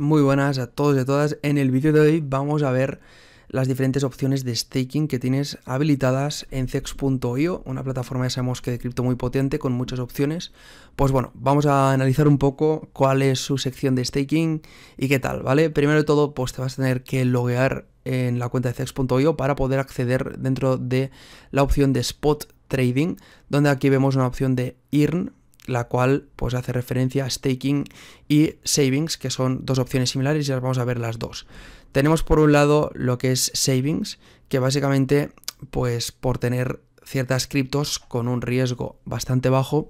Muy buenas a todos y a todas. En el vídeo de hoy vamos a ver las diferentes opciones de staking que tienes habilitadas en cex.io, una plataforma ya sabemos que de cripto muy potente con muchas opciones. Pues bueno, vamos a analizar un poco cuál es su sección de staking y qué tal, ¿vale? Primero de todo, pues te vas a tener que loguear en la cuenta de cex.io para poder acceder dentro de la opción de spot trading, donde aquí vemos una opción de earn la cual pues hace referencia a staking y savings, que son dos opciones similares y las vamos a ver las dos. Tenemos por un lado lo que es savings, que básicamente pues por tener ciertas criptos con un riesgo bastante bajo,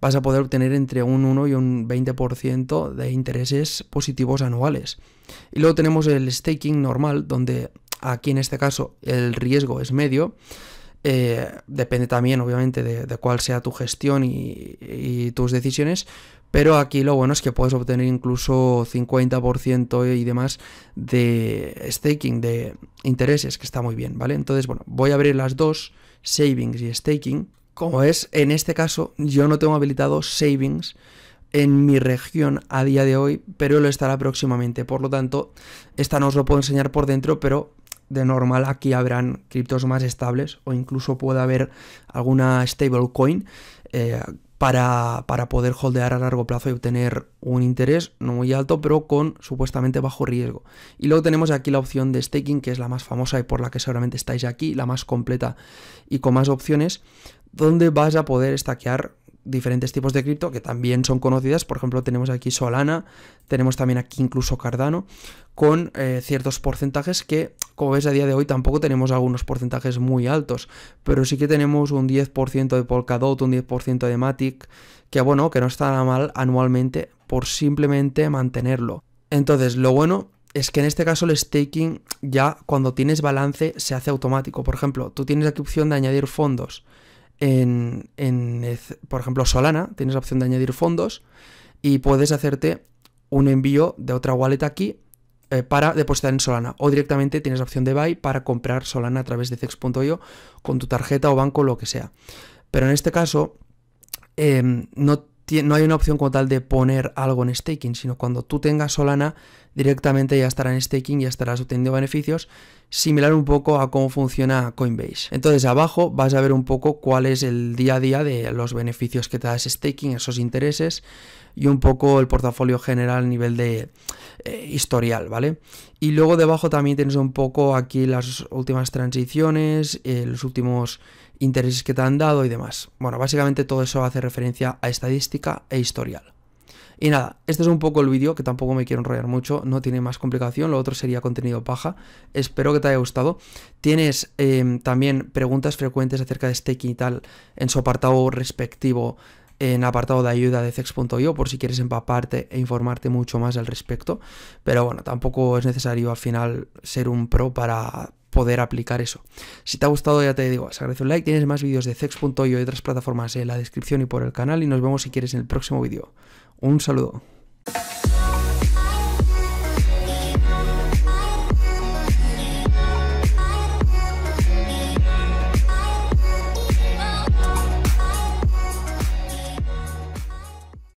vas a poder obtener entre un 1 y un 20% de intereses positivos anuales. Y luego tenemos el staking normal, donde aquí en este caso el riesgo es medio, eh, depende también, obviamente, de, cuál sea tu gestión y, tus decisiones. Pero aquí lo bueno es que puedes obtener incluso 50% y demás de staking, de intereses, que está muy bien, ¿vale? Entonces, bueno, voy a abrir las dos, savings y staking. Como es, en este caso, yo no tengo habilitado savings en mi región a día de hoy, pero lo estará próximamente. Por lo tanto, esta no os lo puedo enseñar por dentro, pero de normal aquí habrán criptos más estables o incluso puede haber alguna stablecoin eh, para, para, poder holdear a largo plazo y obtener un interés no muy alto, pero con supuestamente bajo riesgo. Y luego tenemos aquí la opción de staking, que es la más famosa y por la que seguramente estáis aquí, la más completa y con más opciones, donde vas a poder estaquear diferentes tipos de cripto que también son conocidas. Por ejemplo, tenemos aquí Solana, tenemos también aquí incluso Cardano, con eh, ciertos porcentajes que, como ves a día de hoy, tampoco tenemos algunos porcentajes muy altos, pero sí que tenemos un 10% de Polkadot, un 10% de Matic, que bueno, que no está nada mal anualmente por simplemente mantenerlo. Entonces, lo bueno es que en este caso el staking ya cuando tienes balance se hace automático. Por ejemplo, tú tienes aquí opción de añadir fondos en, por ejemplo, Solana, tienes la opción de añadir fondos y puedes hacerte un envío de otra wallet aquí eh, para depositar en Solana. O directamente tienes la opción de buy para comprar Solana a través de cex.io con tu tarjeta o banco, lo que sea. Pero en este caso, em, no no hay una opción como tal de poner algo en staking, sino cuando tú tengas Solana, directamente ya estará en staking, y estarás obteniendo beneficios, similar un poco a cómo funciona Coinbase. Entonces abajo vas a ver un poco cuál es el día a día de los beneficios que te da ese staking, esos intereses y un poco el portafolio general a nivel de eh, historial, ¿vale? Y luego debajo también tienes un poco aquí las últimas transiciones, eh, los últimos intereses que te han dado y demás. Bueno, básicamente todo eso hace referencia a estadística e historial. Y nada, este es un poco el vídeo, que tampoco me quiero enrollar mucho, no tiene más complicación, lo otro sería contenido paja. Espero que te haya gustado. Tienes em, también preguntas frecuentes acerca de staking y tal en su apartado respectivo en apartado de ayuda de cex.io por si quieres empaparte e informarte mucho más al respecto. Pero bueno, tampoco es necesario al final ser un pro para poder aplicar eso. Si te ha gustado, ya te digo, se agradece un like. Tienes más vídeos de cex.io y otras plataformas en la descripción y por el canal. Y nos vemos si quieres en el próximo vídeo. Un saludo.